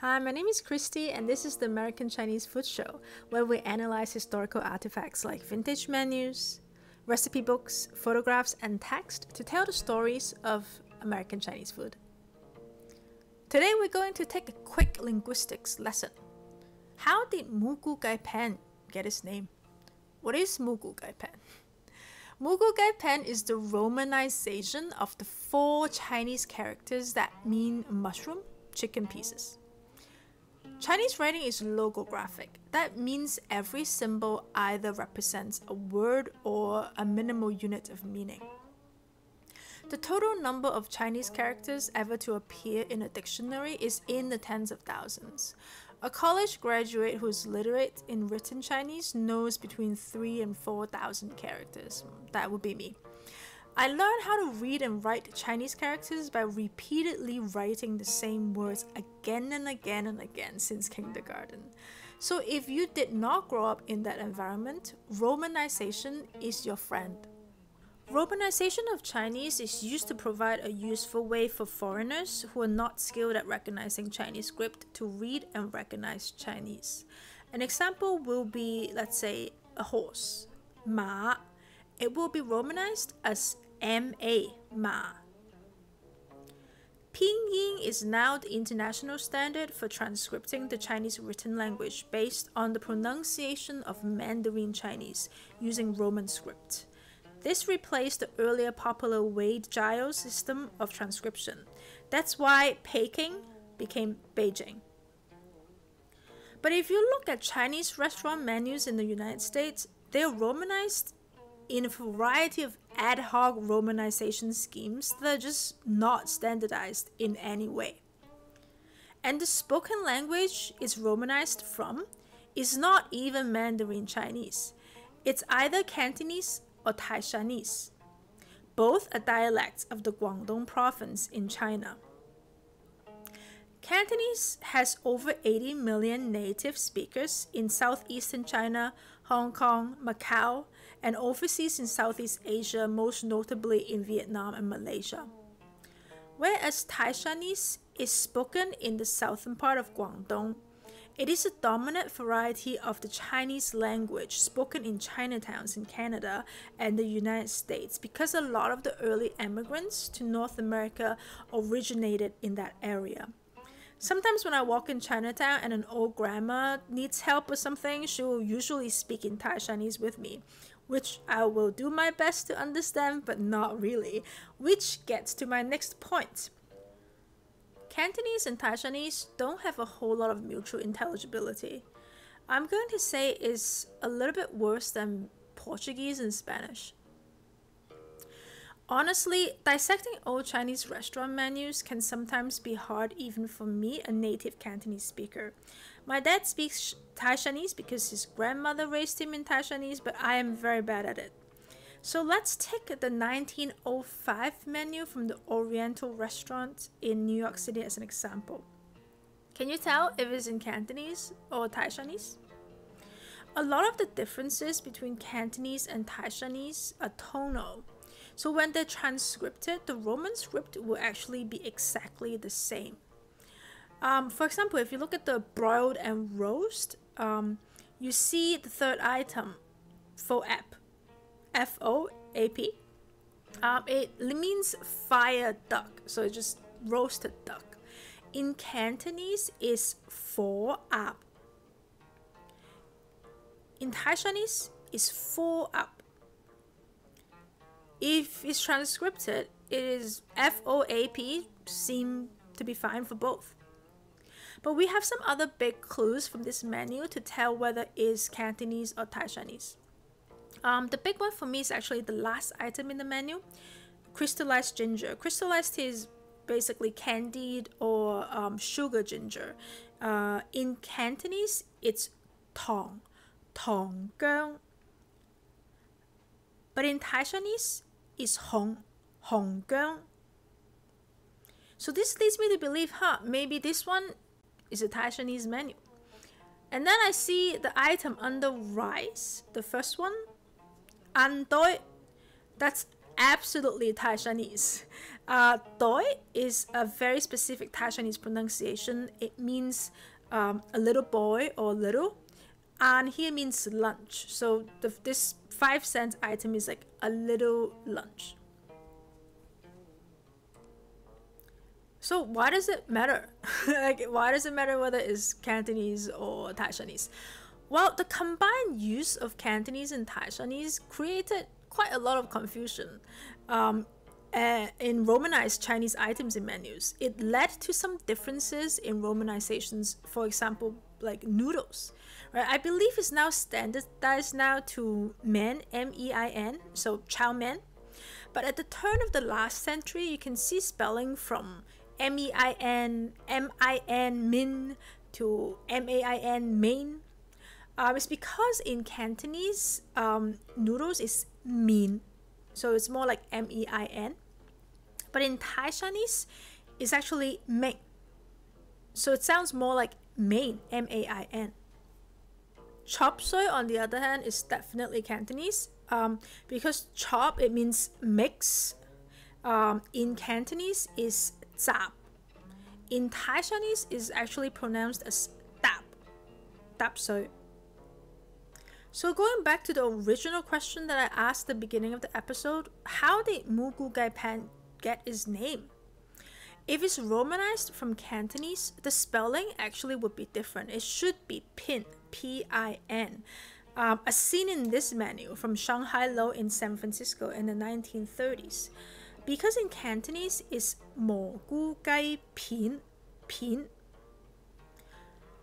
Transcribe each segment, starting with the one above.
Hi, my name is Christy, and this is the American Chinese Food Show, where we analyze historical artifacts like vintage menus, recipe books, photographs, and text to tell the stories of American Chinese food. Today, we're going to take a quick linguistics lesson. How did Moo Goo Gai Pan get its name? What is Moo Goo Gai Pan? Mugu Gai Pen is the romanization of the four Chinese characters that mean mushroom, chicken pieces. Chinese writing is logographic. That means every symbol either represents a word or a minimal unit of meaning. The total number of Chinese characters ever to appear in a dictionary is in the tens of thousands. A college graduate who's literate in written Chinese knows between 3 and 4,000 characters. That would be me. I learned how to read and write Chinese characters by repeatedly writing the same words again and again and again since kindergarten. So if you did not grow up in that environment, romanization is your friend. Romanization of Chinese is used to provide a useful way for foreigners who are not skilled at recognizing Chinese script to read and recognize Chinese. An example will be, let's say, a horse, ma. It will be romanized as MA, Ma. Pinyin is now the international standard for transcripting the Chinese written language based on the pronunciation of Mandarin Chinese using Roman script. This replaced the earlier popular Wade-Giles system of transcription. That's why Peking became Beijing. But if you look at Chinese restaurant menus in the United States, they are romanized in a variety of ad hoc romanization schemes that are just not standardized in any way. And the spoken language it's romanized from is not even Mandarin Chinese. It's either Cantonese or Taishanese. Both are dialects of the Guangdong province in China. Cantonese has over 80 million native speakers in southeastern China, Hong Kong, Macau, and overseas in Southeast Asia, most notably in Vietnam and Malaysia. Whereas Taishanese is spoken in the southern part of Guangdong, it is a dominant variety of the Chinese language spoken in Chinatowns in Canada and the United States because a lot of the early immigrants to North America originated in that area. Sometimes when I walk in Chinatown and an old grandma needs help with something, she will usually speak in Taishanese with me, which I will do my best to understand, but not really, which gets to my next point. Cantonese and Taishanese don't have a whole lot of mutual intelligibility. I'm going to say is a little bit worse than Portuguese and Spanish. Honestly, dissecting old Chinese restaurant menus can sometimes be hard even for me, a native Cantonese speaker. My dad speaks Taishanese because his grandmother raised him in Taishanese, but I am very bad at it. So let's take the 1905 menu from the Oriental restaurant in New York City as an example. Can you tell if it's in Cantonese or Taishanese? A lot of the differences between Cantonese and Taishanese are tonal. So when they're transcribed, the Roman script will actually be exactly the same. Um, for example, if you look at the broiled and roast, um, you see the third item, FOAP, F-O-A-P. Um, it means fire duck, so it's just roasted duck. In Cantonese, is four up. In Taishanese, is four up. If it's transcribed, it is F-O-A-P, seem to be fine for both. But we have some other big clues from this menu to tell whether it's Cantonese or Taishanese. Um, the big one for me is actually the last item in the menu, crystallized ginger. Crystallized tea is basically candied or um, sugar ginger. Uh, in Cantonese, it's tong, tong gong. But in Taishanese, it's hong, hong gong. So this leads me to believe, huh, maybe this one is a Taishanese menu. And then I see the item under rice, the first one, andoi. That's absolutely Taishanese. Uh, doi is a very specific Taishanese pronunciation. It means um, a little boy or little, and here means lunch. So the, this five cent item is like a little lunch. So why does it matter? like why does it matter whether it's Cantonese or Taishanese? Well, the combined use of Cantonese and Taishanese created quite a lot of confusion um, uh, in Romanized Chinese items in menus. It led to some differences in Romanizations, for example, like noodles. Right? I believe it's now standardized now to men, M-E-I-N, so chow mein. But at the turn of the last century, you can see spelling from M-E-I-N, M-I-N, min to M-A-I-N, main. Um, it's because in Cantonese, um, noodles is min, so it's more like M E I N. But in Taishanese, it's actually main, so it sounds more like main, M A I N. Chop suey, on the other hand, is definitely Cantonese um, because chop it means mix. Um, in Cantonese is zap. In Taishanese is actually pronounced as tap, tap suey. So going back to the original question that I asked the beginning of the episode, how did Moo Goo Gai Pan get its name? If it's romanized from Cantonese, the spelling actually would be different. It should be pin, P-I-N. Um, as seen in this menu from Shanghai Lo in San Francisco in the 1930s. Because in Cantonese it's Mo Gu Gai Pin, Pin.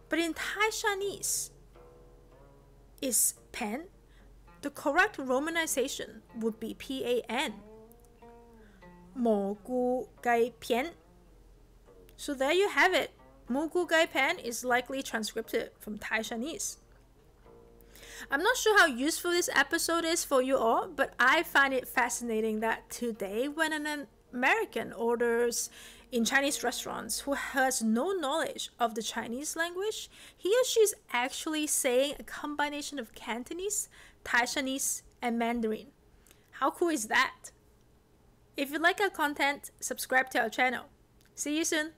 But in Taishanese, it's pen, the correct romanization would be P-A-N. Mo gai pian. So there you have it. Mo gai pan is likely transcripted from Taishanese. I'm not sure how useful this episode is for you all, but I find it fascinating that today, when an American orders in Chinese restaurants who has no knowledge of the Chinese language, he or she is actually saying a combination of Cantonese, Taishanese, and Mandarin. How cool is that? If you like our content, subscribe to our channel. See you soon!